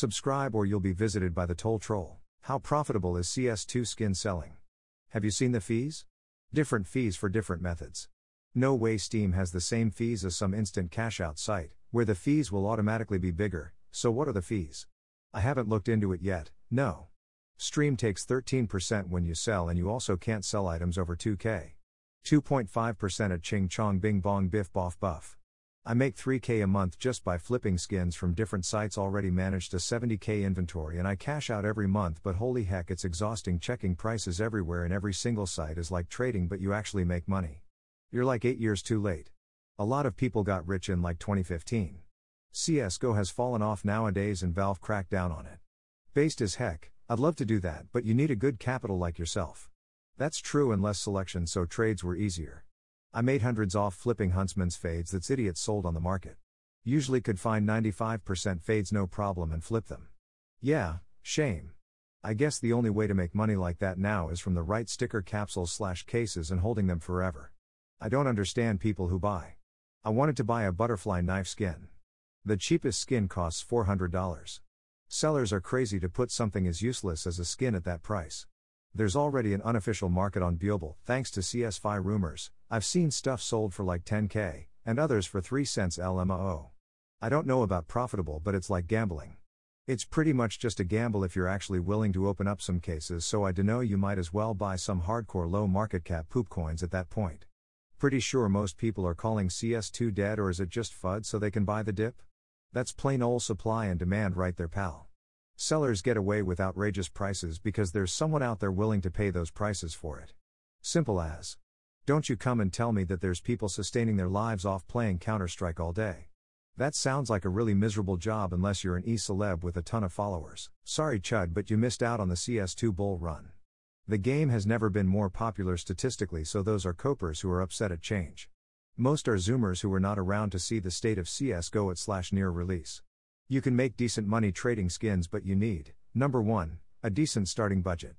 Subscribe or you'll be visited by the toll troll. How profitable is CS2 skin selling? Have you seen the fees? Different fees for different methods. No way Steam has the same fees as some instant cash out site, where the fees will automatically be bigger, so what are the fees? I haven't looked into it yet, no. Steam takes 13% when you sell, and you also can't sell items over 2k. 2.5% at Ching Chong Bing Bong Biff Boff Buff. I make 3k a month just by flipping skins from different sites already managed a 70k inventory and I cash out every month but holy heck it's exhausting checking prices everywhere and every single site is like trading but you actually make money. You're like 8 years too late. A lot of people got rich in like 2015. CSGO has fallen off nowadays and Valve cracked down on it. Based as heck, I'd love to do that but you need a good capital like yourself. That's true and less selection so trades were easier. I made hundreds off flipping Huntsman's fades that's idiots sold on the market. Usually could find 95% fades no problem and flip them. Yeah, shame. I guess the only way to make money like that now is from the right sticker capsules slash cases and holding them forever. I don't understand people who buy. I wanted to buy a butterfly knife skin. The cheapest skin costs $400. Sellers are crazy to put something as useless as a skin at that price. There's already an unofficial market on Buble, thanks to CS5 rumors. I've seen stuff sold for like 10k, and others for 3 cents LMAO. I don't know about profitable, but it's like gambling. It's pretty much just a gamble if you're actually willing to open up some cases, so I dunno you might as well buy some hardcore low market cap poop coins at that point. Pretty sure most people are calling CS2 dead, or is it just FUD so they can buy the dip? That's plain old supply and demand right there, pal. Sellers get away with outrageous prices because there's someone out there willing to pay those prices for it. Simple as. Don't you come and tell me that there's people sustaining their lives off playing Counter Strike all day. That sounds like a really miserable job unless you're an e celeb with a ton of followers. Sorry, Chud, but you missed out on the CS2 bull run. The game has never been more popular statistically, so those are copers who are upset at change. Most are Zoomers who were not around to see the state of CS: GO at slash near release. You can make decent money trading skins, but you need number 1, a decent starting budget.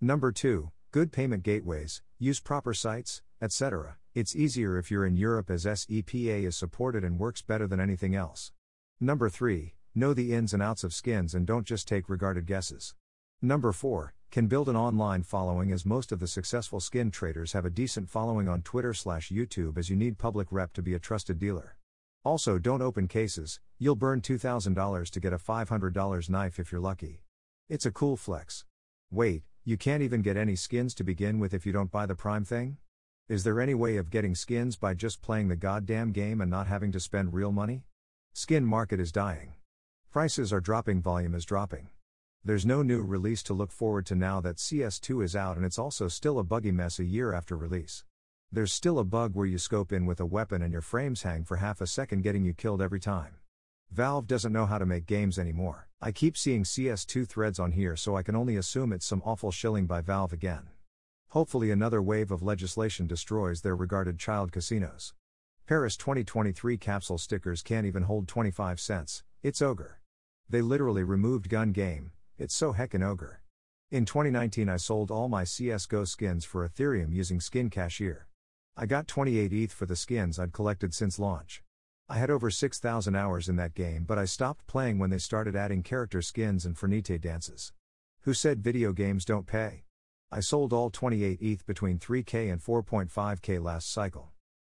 Number 2, good payment gateways, use proper sites, etc. It's easier if you're in Europe as SEPA is supported and works better than anything else. Number 3, know the ins and outs of skins and don't just take regarded guesses. Number 4, can build an online following as most of the successful skin traders have a decent following on Twitter slash YouTube as you need public rep to be a trusted dealer. Also, don't open cases, you'll burn $2,000 to get a $500 knife if you're lucky. It's a cool flex. Wait, you can't even get any skins to begin with if you don't buy the Prime thing? Is there any way of getting skins by just playing the goddamn game and not having to spend real money? Skin market is dying. Prices are dropping, volume is dropping. There's no new release to look forward to now that CS2 is out, and it's also still a buggy mess a year after release. There's still a bug where you scope in with a weapon and your frames hang for half a second, getting you killed every time. Valve doesn't know how to make games anymore. I keep seeing CS2 threads on here, so I can only assume it's some awful shilling by Valve again. Hopefully, another wave of legislation destroys their regarded child casinos. Paris 2023 capsule stickers can't even hold 25 cents, it's ogre. They literally removed gun game, it's so heckin' ogre. In 2019, I sold all my CSGO skins for Ethereum using Skin Cashier. I got 28 ETH for the skins I'd collected since launch. I had over 6,000 hours in that game, but I stopped playing when they started adding character skins and Fortnite dances. Who said video games don't pay? I sold all 28 ETH between 3k and 4.5k last cycle.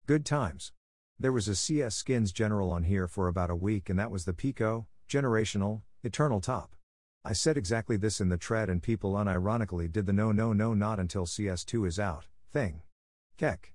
Good times. There was a CS skins general on here for about a week, and that was the Pico, generational, eternal top. I said exactly this in the tread, and people unironically did the no, no, no, not until CS2 is out thing. Keck.